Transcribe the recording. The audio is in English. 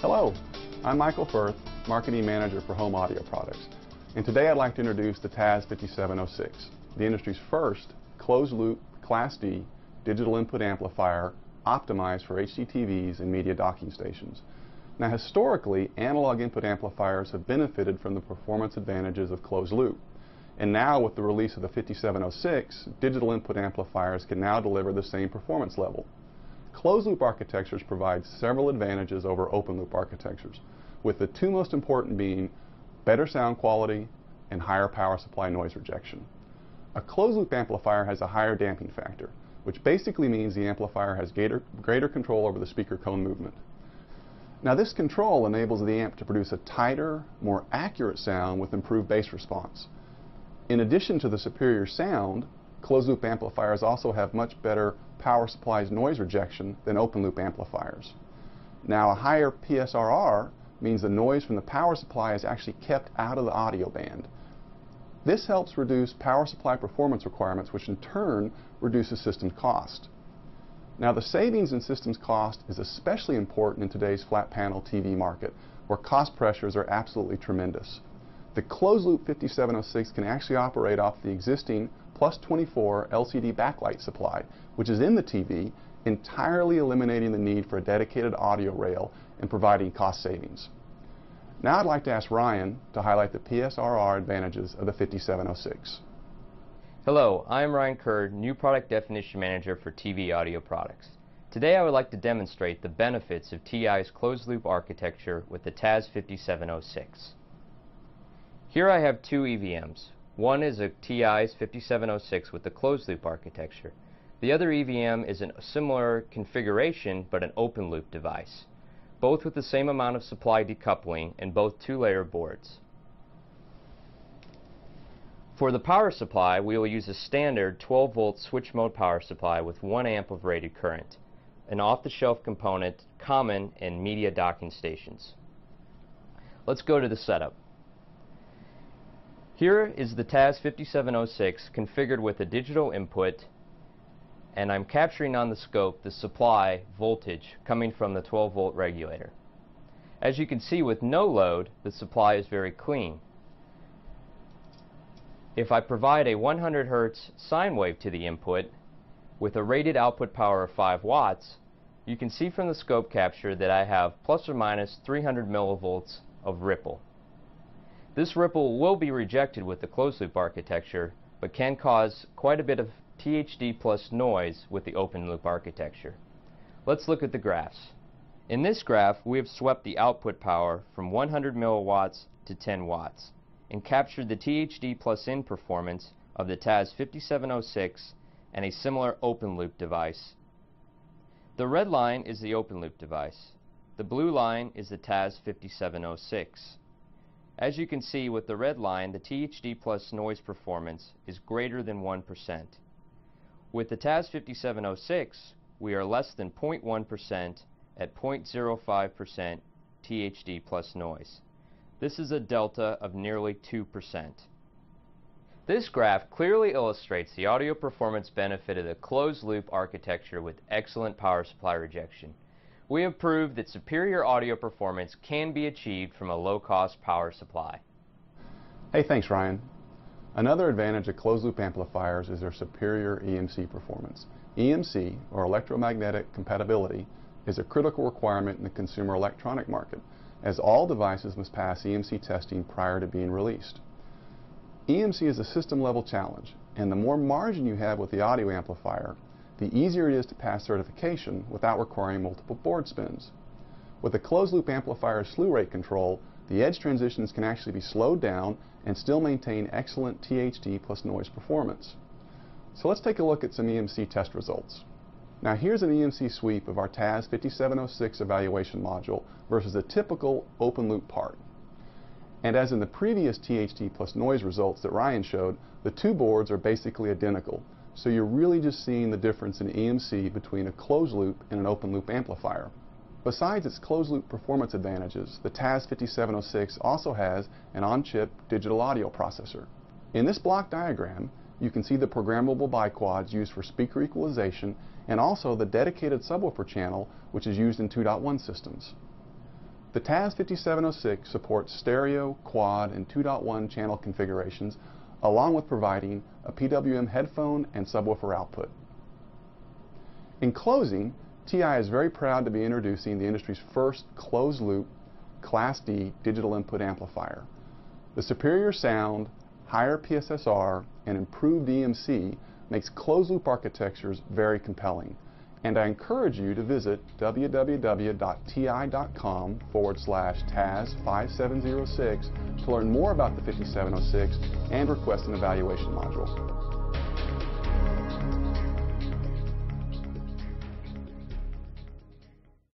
Hello, I'm Michael Firth, Marketing Manager for Home Audio Products, and today I'd like to introduce the TAS 5706, the industry's first closed-loop Class D digital input amplifier optimized for HDTVs and media docking stations. Now historically, analog input amplifiers have benefited from the performance advantages of closed loop. And now with the release of the 5706, digital input amplifiers can now deliver the same performance level. Closed loop architectures provide several advantages over open loop architectures, with the two most important being better sound quality and higher power supply noise rejection. A closed loop amplifier has a higher damping factor, which basically means the amplifier has greater, greater control over the speaker cone movement. Now this control enables the amp to produce a tighter, more accurate sound with improved bass response. In addition to the superior sound, closed-loop amplifiers also have much better power supplies noise rejection than open-loop amplifiers. Now a higher PSRR means the noise from the power supply is actually kept out of the audio band. This helps reduce power supply performance requirements, which in turn reduces system cost. Now the savings in systems cost is especially important in today's flat panel TV market, where cost pressures are absolutely tremendous. The closed loop 5706 can actually operate off the existing plus 24 LCD backlight supply, which is in the TV, entirely eliminating the need for a dedicated audio rail and providing cost savings. Now I'd like to ask Ryan to highlight the PSRR advantages of the 5706. Hello, I am Ryan Kerr, New Product Definition Manager for TV Audio Products. Today I would like to demonstrate the benefits of TI's closed-loop architecture with the TAS 5706. Here I have two EVMs. One is a TI's 5706 with the closed-loop architecture. The other EVM is a similar configuration but an open-loop device, both with the same amount of supply decoupling and both two-layer boards. For the power supply, we will use a standard 12-volt switch mode power supply with 1 amp of rated current, an off-the-shelf component common in media docking stations. Let's go to the setup. Here is the TAS 5706 configured with a digital input and I'm capturing on the scope the supply voltage coming from the 12 volt regulator. As you can see with no load the supply is very clean. If I provide a 100 Hz sine wave to the input with a rated output power of 5 watts you can see from the scope capture that I have plus or minus 300 millivolts of ripple. This ripple will be rejected with the closed-loop architecture, but can cause quite a bit of THD plus noise with the open-loop architecture. Let's look at the graphs. In this graph, we have swept the output power from 100 milliwatts to 10 watts and captured the THD plus N performance of the TAS 5706 and a similar open-loop device. The red line is the open-loop device. The blue line is the TAS 5706. As you can see with the red line, the THD plus noise performance is greater than 1%. With the TAS 5706, we are less than 0.1% at 0.05% THD plus noise. This is a delta of nearly 2%. This graph clearly illustrates the audio performance benefit of the closed-loop architecture with excellent power supply rejection we have proved that superior audio performance can be achieved from a low-cost power supply. Hey, thanks Ryan. Another advantage of closed-loop amplifiers is their superior EMC performance. EMC, or electromagnetic compatibility, is a critical requirement in the consumer electronic market, as all devices must pass EMC testing prior to being released. EMC is a system-level challenge, and the more margin you have with the audio amplifier, the easier it is to pass certification without requiring multiple board spins. With a closed-loop amplifier slew rate control, the edge transitions can actually be slowed down and still maintain excellent THD plus noise performance. So let's take a look at some EMC test results. Now here's an EMC sweep of our TAS 5706 evaluation module versus a typical open loop part. And as in the previous THD plus noise results that Ryan showed, the two boards are basically identical, so you're really just seeing the difference in EMC between a closed loop and an open loop amplifier. Besides its closed loop performance advantages, the TAS 5706 also has an on-chip digital audio processor. In this block diagram, you can see the programmable biquads used for speaker equalization and also the dedicated subwoofer channel which is used in 2.1 systems. The TAS 5706 supports stereo, quad, and 2.1 channel configurations, along with providing a PWM headphone and subwoofer output. In closing, TI is very proud to be introducing the industry's first closed-loop Class D digital input amplifier. The superior sound, higher PSSR, and improved EMC makes closed-loop architectures very compelling. And I encourage you to visit www.ti.com forward slash TAS5706 to learn more about the 5706 and request an evaluation module.